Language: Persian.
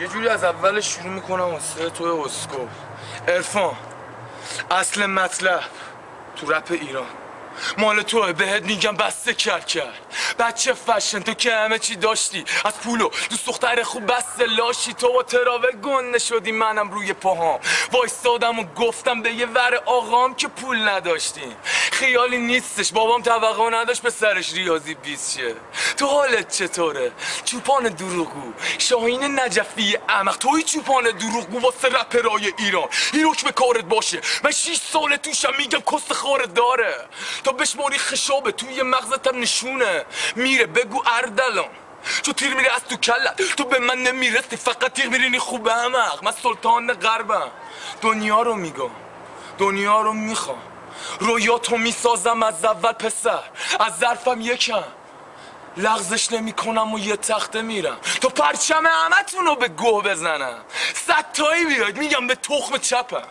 یه جوری از اول شروع می‌کنم واسه تو اسکو. ارفان اصل مطلب تو رپ ایران. مال توه بهت میگم بسته کرد کرد بچه فشن تو که همه چی داشتی. از پولو دوست دختر خوب بسته لاشی. تو با تراوه گنده شدی منم روی پاهام. وایستادم و گفتم به یه ور آقام که پول نداشتیم خیالی نیستش بابام توقع نداشت به سرش ریاضی بیست شه. تو حالت چطوره؟ چوپان دروغگو. شاهین نجفی احمق. توی چوپان دروغگو واسه رپرای ایران. این حکم کارت باشه. من شیش ساله توشم میگم کست خارت داره. تا بشماری خشابه توی مغزتم نشونه. میره بگو اردلان. چو تیر میره از تو کلت تو به من نمی‌رسی فقط تیر میرینی خوبه همق من سلطان غربم. دنیا رو میگم دنیا رو می‌خوام. رویاتو می‌سازم از اول پسر از ظرفم یکم. لغزش نمی کنم و یه تخته میرم. تو پرچم همتون رو به گوه بزنم. صد تایی بیاید میگم به تخم چپم.